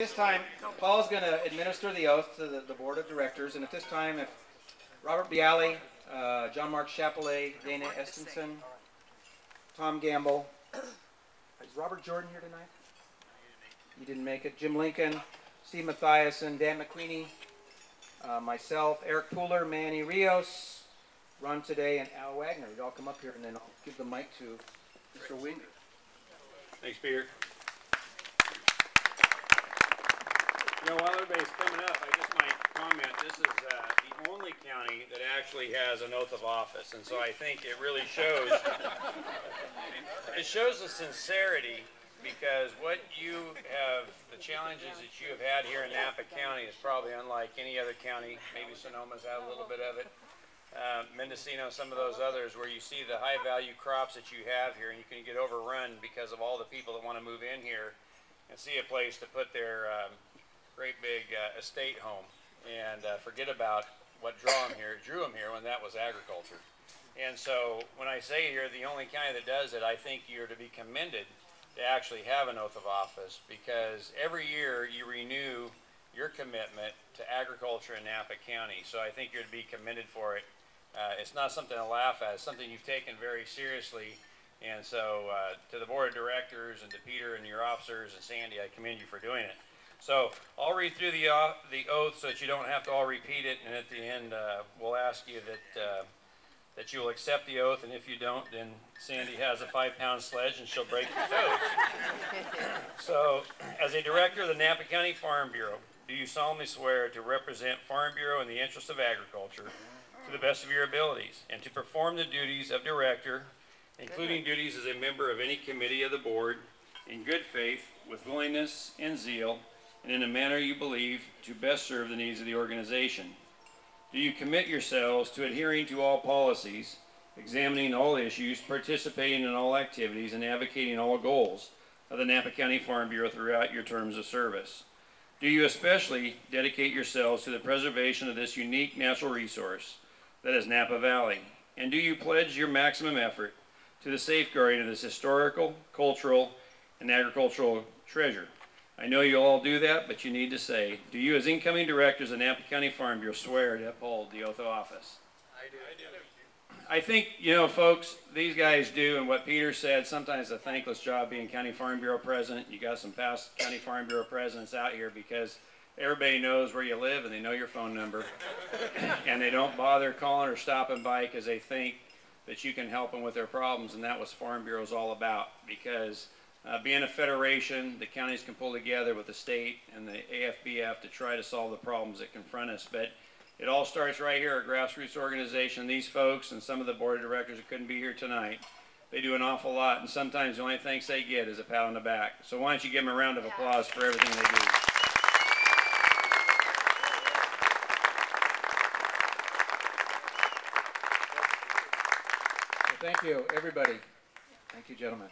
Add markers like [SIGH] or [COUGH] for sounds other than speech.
This time, Paul's going to administer the oath to the, the Board of Directors, and at this time, if Robert Biale, uh, Jon-Mark Chappellet, Dana Estenson, Tom Gamble, is Robert Jordan here tonight? You didn't make it. Jim Lincoln, Steve Matthiasson, Dan McQueenie, uh, myself, Eric Pooler, Manny Rios, Ron Today, and Al Wagner. You'd all come up here, and then I'll give the mic to Mr. Wenger. Thanks, Peter. You know, while everybody's coming up, I just might comment, this is uh, the only county that actually has an oath of office, and so I think it really shows, it shows the sincerity, because what you have, the challenges that you have had here in Napa County is probably unlike any other county, maybe Sonoma's had a little bit of it, uh, Mendocino, some of those others, where you see the high-value crops that you have here, and you can get overrun because of all the people that want to move in here and see a place to put their um, great big uh, estate home and uh, forget about what drew him here, drew him here when that was agriculture. And so when I say here, the only county that does it, I think you're to be commended to actually have an oath of office because every year you renew your commitment to agriculture in Napa County. So I think you're to be commended for it. Uh, it's not something to laugh at. It's something you've taken very seriously. And so uh, to the board of directors and to Peter and your officers and Sandy, I commend you for doing it. So I'll read through the, uh, the oath so that you don't have to all repeat it, and at the end, uh, we'll ask you that, uh, that you will accept the oath, and if you don't, then Sandy has a five-pound sledge and she'll break your toes. [LAUGHS] so, as a director of the Napa County Farm Bureau, do you solemnly swear to represent Farm Bureau in the interest of agriculture to the best of your abilities, and to perform the duties of director, including duties as a member of any committee of the board, in good faith, with willingness and zeal, and in a manner you believe to best serve the needs of the organization? Do you commit yourselves to adhering to all policies, examining all issues, participating in all activities, and advocating all goals of the Napa County Farm Bureau throughout your terms of service? Do you especially dedicate yourselves to the preservation of this unique natural resource that is Napa Valley? And do you pledge your maximum effort to the safeguarding of this historical, cultural, and agricultural treasure? I know you all do that, but you need to say, do you as incoming directors of Napa County Farm Bureau swear to uphold the oath of office? I do. I do. I think, you know, folks, these guys do, and what Peter said, sometimes a thankless job being County Farm Bureau president. You got some past County Farm Bureau presidents out here because everybody knows where you live and they know your phone number. [COUGHS] and they don't bother calling or stopping by because they think that you can help them with their problems, and that was Farm Bureau's all about because uh, being a federation, the counties can pull together with the state and the AFBF to try to solve the problems that confront us. But it all starts right here at Grassroots Organization. These folks and some of the board of directors that couldn't be here tonight, they do an awful lot, and sometimes the only thanks they get is a pat on the back. So why don't you give them a round of applause for everything they do. Thank you, everybody. Thank you, gentlemen.